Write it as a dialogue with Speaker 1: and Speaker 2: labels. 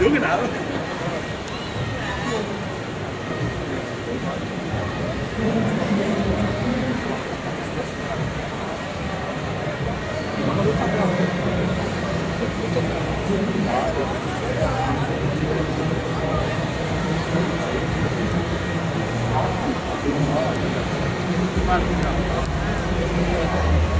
Speaker 1: Đúng cái nào? Thank you.